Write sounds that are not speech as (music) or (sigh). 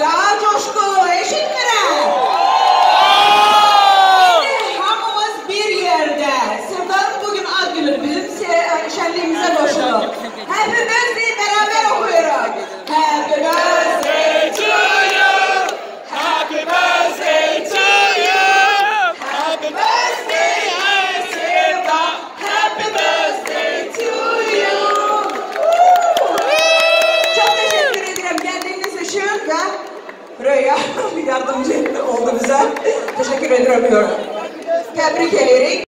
राजोष्को ऐशिकरा Rüya (laughs) yardımcı oldu bize. Teşekkür ediyorum. Tebrik ederim.